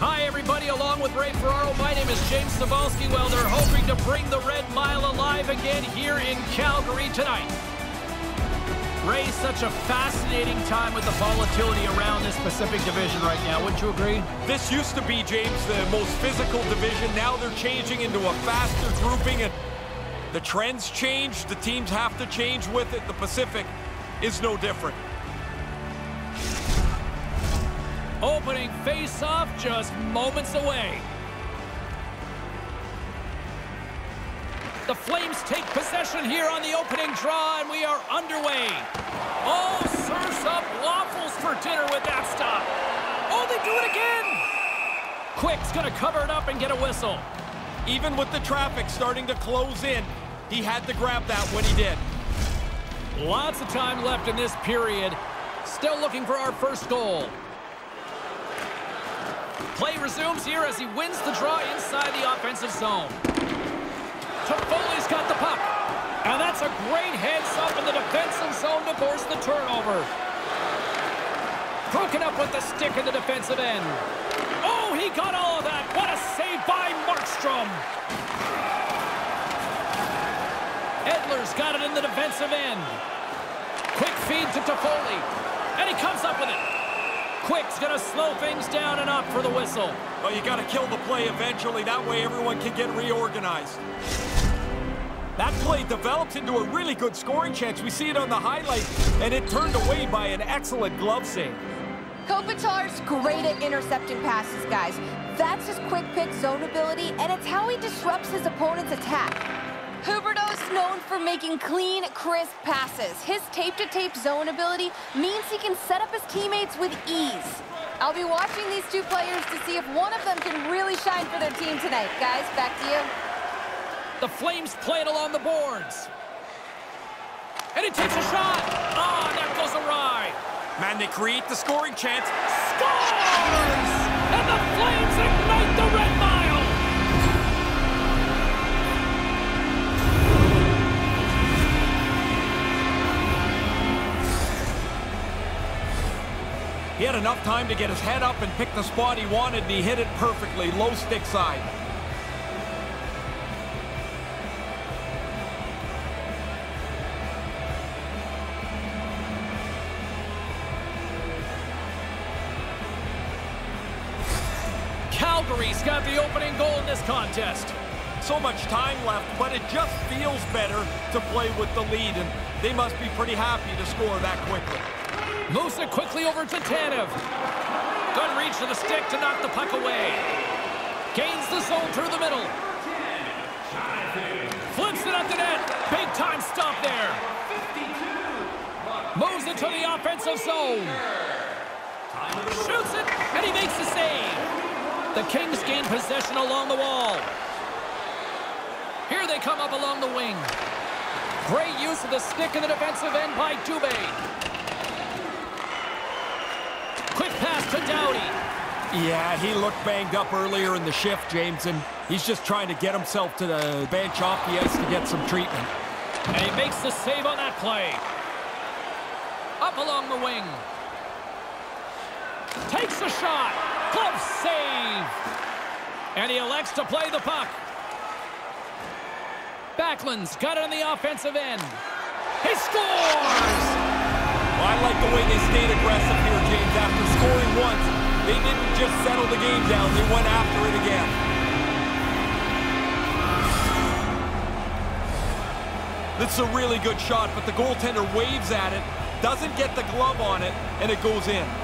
Hi, everybody. Along with Ray Ferraro, my name is James Cybulski. Well, they're hoping to bring the Red Mile alive again here in Calgary tonight. Ray, such a fascinating time with the volatility around this Pacific Division right now. Wouldn't you agree? This used to be, James, the most physical division. Now they're changing into a faster grouping, and the trends change. The teams have to change with it. The Pacific is no different. Opening face-off just moments away. The Flames take possession here on the opening draw, and we are underway. Oh, serves up waffles for dinner with that stop. Oh, they do it again. Quick's going to cover it up and get a whistle. Even with the traffic starting to close in, he had to grab that when he did. Lots of time left in this period. Still looking for our first goal. Play resumes here as he wins the draw inside the offensive zone. Toffoli's got the puck. And that's a great heads up in the defensive zone to force the turnover. Broken up with the stick in the defensive end. Oh, he got all of that. What a save by Markstrom. Edler's got it in the defensive end. Quick feed to Toffoli. And he comes up with it. Quick's going to slow things down and up for the whistle. Well, you got to kill the play eventually. That way everyone can get reorganized. That play develops into a really good scoring chance. We see it on the highlight, and it turned away by an excellent glove save. Kopitar's great at intercepting passes, guys. That's his quick pick zone ability, and it's how he disrupts his opponent's attack. Huberdeau's known for making clean, crisp passes. His tape-to-tape -tape zone ability means he can set up his teammates with ease. I'll be watching these two players to see if one of them can really shine for their team tonight. Guys, back to you. The Flames play it along the boards. And it takes a shot. Ah, oh, that goes awry. Man, they create the scoring chance. Scores! And the Flames He had enough time to get his head up and pick the spot he wanted, and he hit it perfectly, low stick side. Calgary's got the opening goal in this contest. So much time left, but it just feels better to play with the lead, and they must be pretty happy to score that quickly. Moves it quickly over to Tanev. Good reach to the stick to knock the puck away. Gains the zone through the middle. Flips it up the net. Big time stop there. Moves it to the offensive zone. Shoots it, and he makes the save. The Kings gain possession along the wall. Here they come up along the wing. Great use of the stick in the defensive end by Dubé. Quick pass to Doughty. Yeah, he looked banged up earlier in the shift, James, and he's just trying to get himself to the bench off the ice to get some treatment. And he makes the save on that play. Up along the wing. Takes a shot. Glove save. And he elects to play the puck. Backlund's got it on the offensive end. He scores! Well, I like the way they stayed aggressive here, James. After scoring once, they didn't just settle the game down. They went after it again. This is a really good shot, but the goaltender waves at it, doesn't get the glove on it, and it goes in.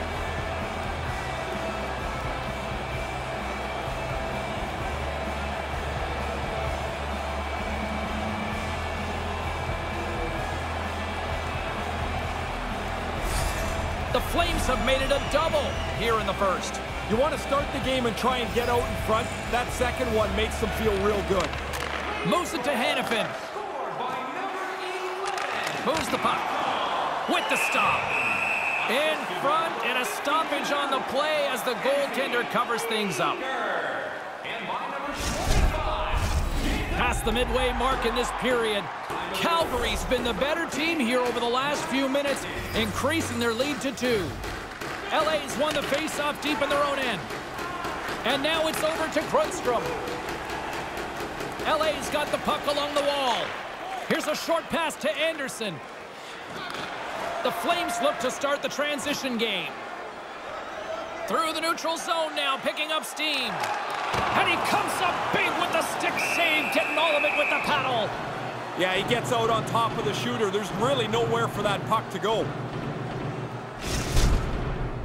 Have made it a double here in the first. You want to start the game and try and get out in front. That second one makes them feel real good. Moves it to Hanifin. Moves the puck. With the stop. In front and a stoppage on the play as the goaltender covers things up. Past the midway mark in this period, Calgary's been the better team here over the last few minutes, increasing their lead to two. LA's won the faceoff deep in their own end. And now it's over to Grundstrom. LA's got the puck along the wall. Here's a short pass to Anderson. The Flames look to start the transition game. Through the neutral zone now, picking up steam. And he comes up big with the stick save, getting all of it with the paddle. Yeah, he gets out on top of the shooter. There's really nowhere for that puck to go.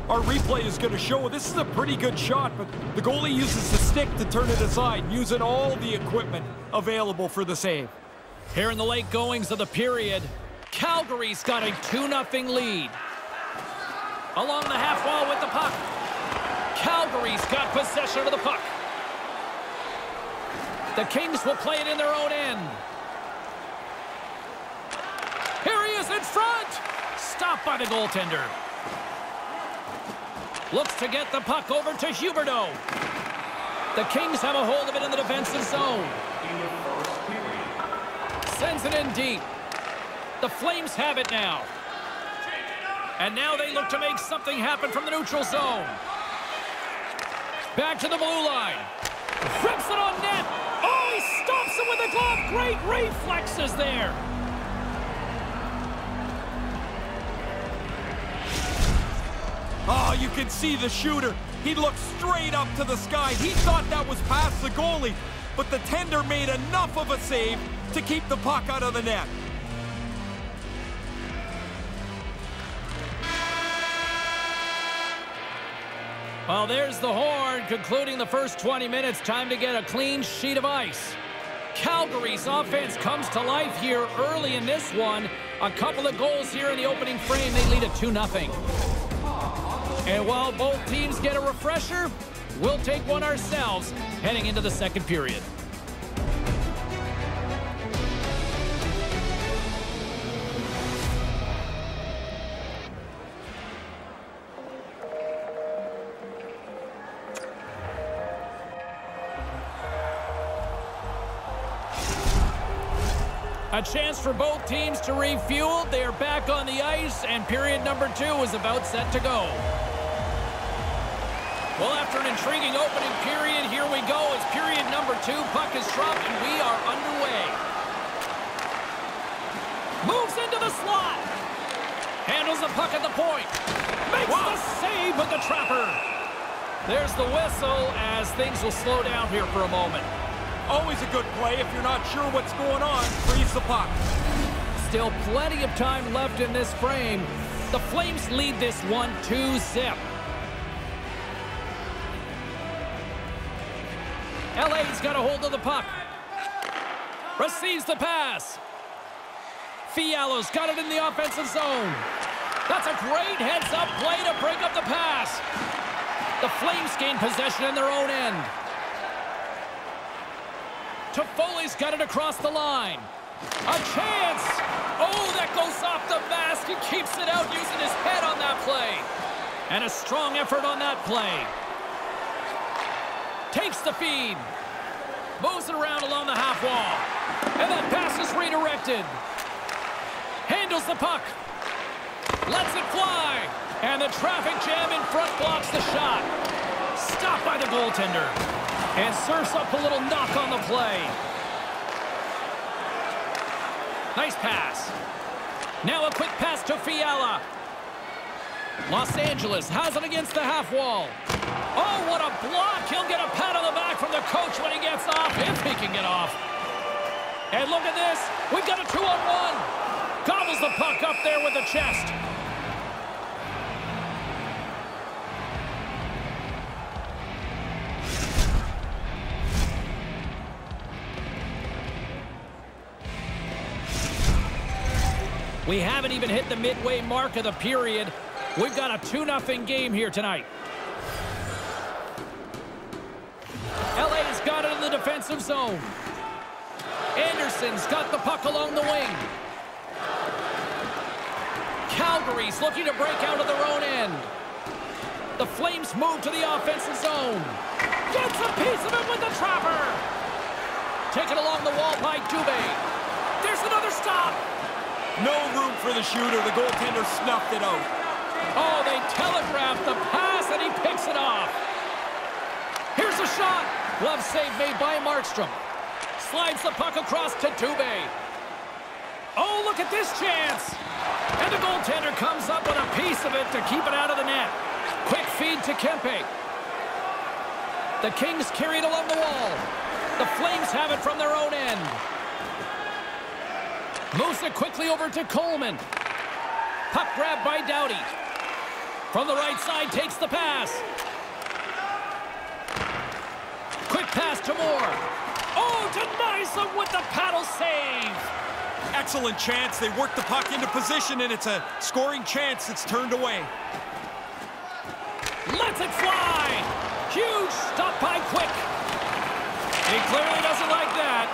Our replay is going to show this is a pretty good shot, but the goalie uses the stick to turn it aside, using all the equipment available for the save. Here in the late goings of the period, Calgary's got a 2-0 lead. Along the half wall with the puck. Calgary's got possession of the puck. The Kings will play it in their own end. Here he is in front. Stopped by the goaltender. Looks to get the puck over to Huberdeau. The Kings have a hold of it in the defensive zone. Sends it in deep. The Flames have it now. And now they look to make something happen from the neutral zone. Back to the blue line. Rips it on net. Oh, he stops it with a glove. Great reflexes there. Oh, you can see the shooter. He looked straight up to the sky. He thought that was past the goalie, but the tender made enough of a save to keep the puck out of the net. Well, there's the horn concluding the first 20 minutes. Time to get a clean sheet of ice. Calgary's offense comes to life here early in this one. A couple of goals here in the opening frame. They lead it 2-0. And while both teams get a refresher, we'll take one ourselves heading into the second period. A chance for both teams to refuel. They are back on the ice, and period number two is about set to go. Well, after an intriguing opening period, here we go. It's period number two. Puck is dropped, and we are underway. Moves into the slot. Handles the puck at the point. Makes wow. the save with the trapper. There's the whistle as things will slow down here for a moment. Always a good play if you're not sure what's going on. Freeze the puck. Still plenty of time left in this frame. The Flames lead this one 2-zip. LA's got a hold of the puck. Receives the pass. Fiala's got it in the offensive zone. That's a great heads-up play to break up the pass. The Flames gain possession in their own end. Toffoli's got it across the line. A chance! Oh, that goes off the mask. He keeps it out using his head on that play. And a strong effort on that play. Takes the feed. Moves it around along the half wall. And that pass is redirected. Handles the puck. Lets it fly. And the traffic jam in front blocks the shot. Stopped by the goaltender. And serves up a little knock on the play. Nice pass. Now a quick pass to Fiala. Los Angeles has it against the half wall. Oh, what a block. He'll get a pat on the back from the coach when he gets off, if he can get off. And look at this. We've got a two-on-one. Gobbles the puck up there with the chest. We haven't even hit the midway mark of the period. We've got a 2-0 game here tonight. LA's got it in the defensive zone. Anderson's got the puck along the wing. Calgary's looking to break out of their own end. The Flames move to the offensive zone. Gets a piece of it with the trapper. Taken along the wall by Dubé. There's another stop. No room for the shooter. The goaltender snuffed it out. Oh, they telegraphed the pass, and he picks it off. Here's a shot. Glove save made by Markstrom. Slides the puck across to Dubé. Oh, look at this chance. And the goaltender comes up with a piece of it to keep it out of the net. Quick feed to Kempe. The Kings carry it along the wall. The Flames have it from their own end. Moves it quickly over to Coleman. Puck grab by Doughty. From the right side, takes the pass. Quick pass to Moore. Oh, denies them with the paddle save. Excellent chance. They work the puck into position, and it's a scoring chance that's turned away. Lets it fly. Huge stop by Quick. He clearly doesn't like that.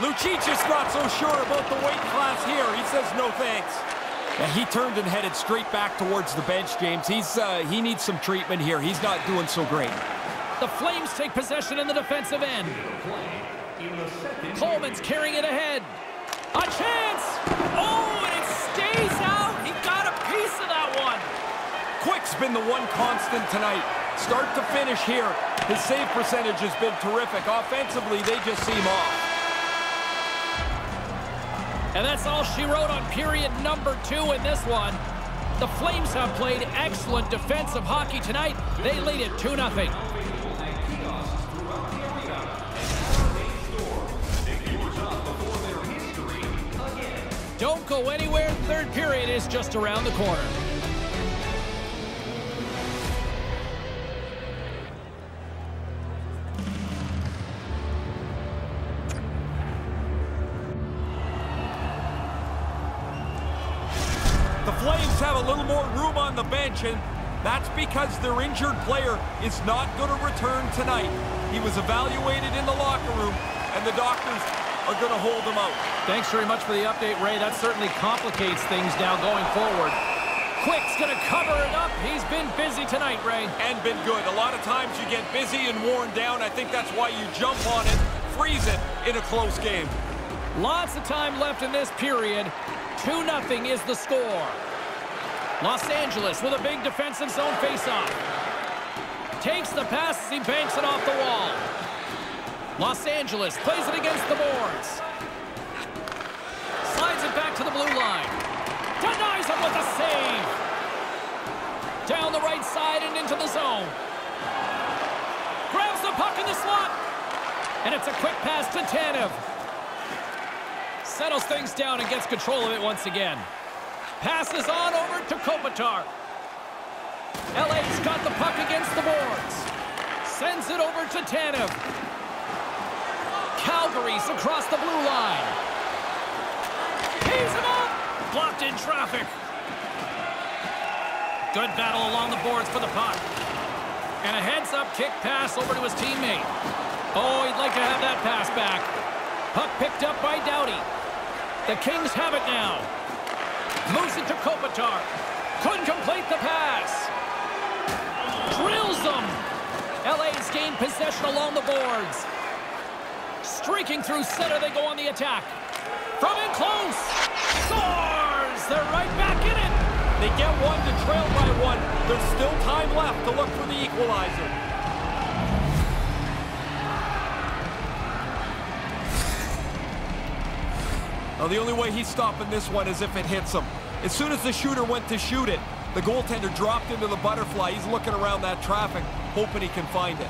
Lucic is not so sure about the weight class here. He says no thanks. Yeah, he turned and headed straight back towards the bench, James. He's uh, He needs some treatment here. He's not doing so great. The Flames take possession in the defensive end. Coleman's carrying it ahead. A chance! Oh, and it stays out. He got a piece of that one. Quick's been the one constant tonight. Start to finish here. His save percentage has been terrific. Offensively, they just seem off. And that's all she wrote on period number two in this one. The Flames have played excellent defensive hockey tonight. They lead it 2-0. Don't go anywhere. Third period is just around the corner. On the bench, and that's because their injured player is not going to return tonight. He was evaluated in the locker room, and the doctors are going to hold him out. Thanks very much for the update, Ray. That certainly complicates things now going forward. Quick's going to cover it up. He's been busy tonight, Ray. And been good. A lot of times you get busy and worn down. I think that's why you jump on it, freeze it in a close game. Lots of time left in this period. 2-0 is the score. Los Angeles with a big defensive zone faceoff. Takes the pass as he banks it off the wall. Los Angeles plays it against the boards. Slides it back to the blue line. Denies him with a save. Down the right side and into the zone. Grabs the puck in the slot. And it's a quick pass to Tanev. Settles things down and gets control of it once again. Passes on over to Kopitar. LA's got the puck against the boards. Sends it over to Tanev. Calgary's across the blue line. Tees him up. Blocked in traffic. Good battle along the boards for the puck. And a heads-up kick pass over to his teammate. Oh, he'd like to have that pass back. Puck picked up by Doughty. The Kings have it now. Moves it to Kopitar. Couldn't complete the pass. Drills them. LA's gained possession along the boards. Streaking through center, they go on the attack. From in close. Scores! They're right back in it. They get one to trail by one. There's still time left to look for the equalizer. Now, the only way he's stopping this one is if it hits him. As soon as the shooter went to shoot it, the goaltender dropped into the butterfly. He's looking around that traffic, hoping he can find it.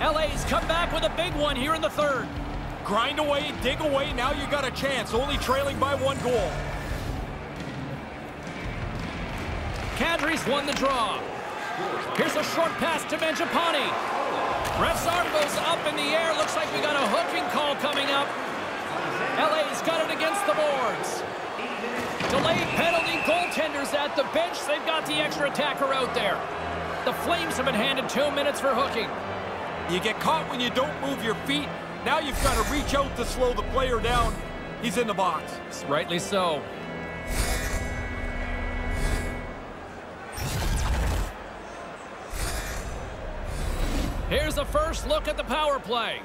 LA's come back with a big one here in the third. Grind away, dig away, now you got a chance, only trailing by one goal. Kadri's won the draw. Here's a short pass to Mangiapane. Ref's arm goes up in the air. Looks like we got a hooking call coming up. LA's got it against the boards. Delayed penalty, goaltenders at the bench. They've got the extra attacker out there. The Flames have been handed two minutes for hooking. You get caught when you don't move your feet. Now you've got to reach out to slow the player down. He's in the box. Rightly so. First look at the power play.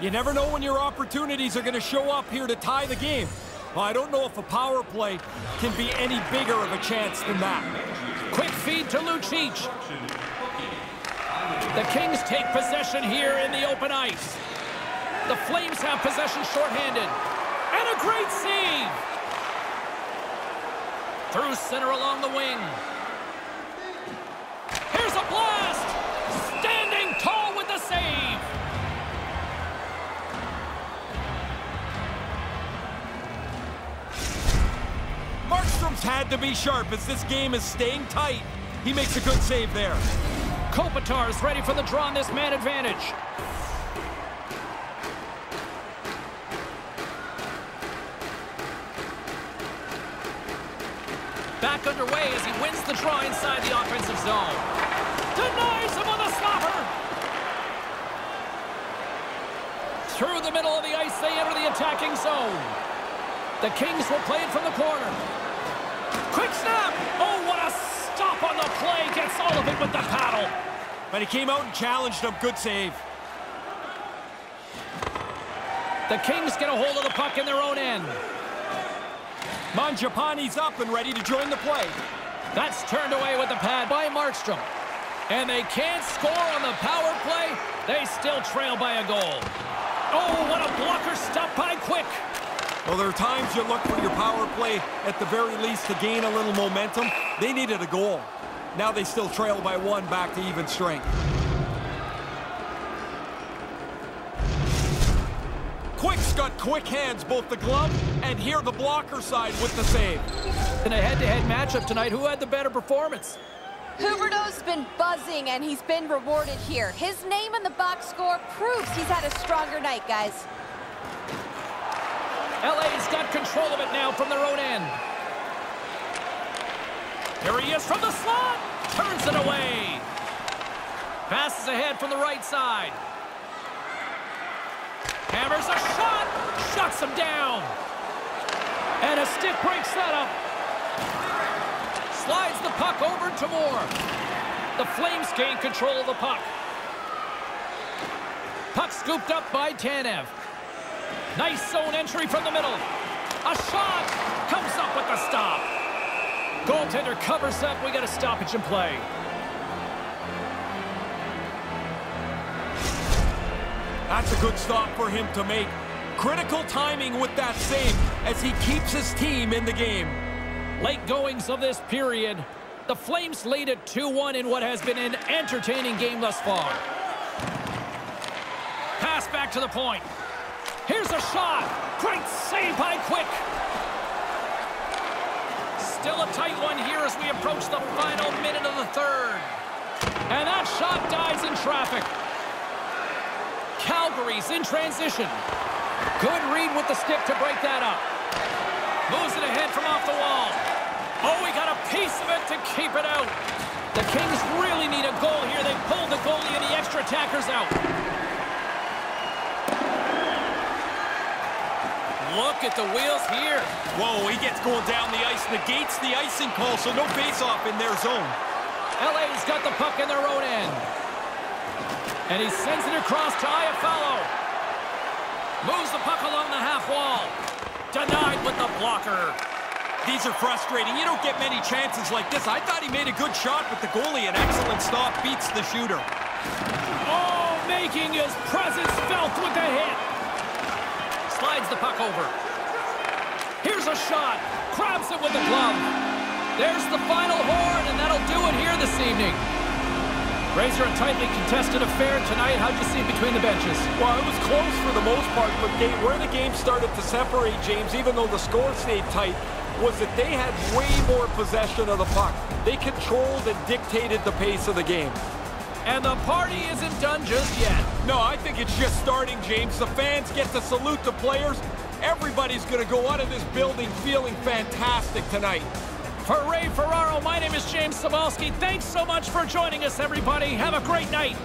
You never know when your opportunities are going to show up here to tie the game. Well, I don't know if a power play can be any bigger of a chance than that. Quick feed to Lucic. The Kings take possession here in the open ice. The Flames have possession shorthanded. And a great save! Through center along the wing. Had to be sharp as this game is staying tight. He makes a good save there. Kopitar is ready for the draw on this man advantage. Back underway as he wins the draw inside the offensive zone. Denies him on the stopper. Through the middle of the ice, they enter the attacking zone. The Kings will play it from the corner. Quick snap! Oh, what a stop on the play. Gets all of it with the paddle. But he came out and challenged him. Good save. The Kings get a hold of the puck in their own end. Mangiapane's up and ready to join the play. That's turned away with the pad by Markstrom. And they can't score on the power play. They still trail by a goal. Oh, what a blocker stop by Quick. Well, there are times you look for your power play at the very least to gain a little momentum. They needed a goal. Now they still trail by one back to even strength. Quick's got quick hands, both the glove and here the blocker side with the save. In a head-to-head -head matchup tonight, who had the better performance? Huberdeau's been buzzing, and he's been rewarded here. His name in the box score proves he's had a stronger night, guys. LA's got control of it now from their own end. Here he is from the slot. Turns it away. Passes ahead from the right side. Hammers a shot. Shuts him down. And a stick breaks that up. Slides the puck over to Moore. The Flames gain control of the puck. Puck scooped up by Tanev. Nice zone entry from the middle. A shot comes up with the stop. Goaltender covers up. We got a stoppage in play. That's a good stop for him to make. Critical timing with that save as he keeps his team in the game. Late goings of this period. The Flames lead at 2-1 in what has been an entertaining game thus far. Pass back to the point. Here's a shot. Great save by Quick. Still a tight one here as we approach the final minute of the third. And that shot dies in traffic. Calgary's in transition. Good read with the stick to break that up. Moves it ahead from off the wall. Oh, we got a piece of it to keep it out. The Kings really need a goal here. They pulled the goalie and the extra attackers out. Look at the wheels here. Whoa, he gets going down the ice, negates the icing call, so no face-off in their zone. LA's got the puck in their own end. And he sends it across to Iafallo. Moves the puck along the half wall. Denied with the blocker. These are frustrating. You don't get many chances like this. I thought he made a good shot with the goalie. An excellent stop beats the shooter. Oh, making his presence felt with the hit. The puck over. Here's a shot. Grabs it with the glove. There's the final horn, and that'll do it here this evening. Razor, a tightly contested affair tonight. How'd you see between the benches? Well, it was close for the most part, but they, where the game started to separate, James, even though the score stayed tight, was that they had way more possession of the puck. They controlled and dictated the pace of the game. And the party isn't done just yet. No, I think it's just starting, James. The fans get to salute the players. Everybody's going to go out of this building feeling fantastic tonight. For Ray Ferraro, my name is James Cybulski. Thanks so much for joining us, everybody. Have a great night.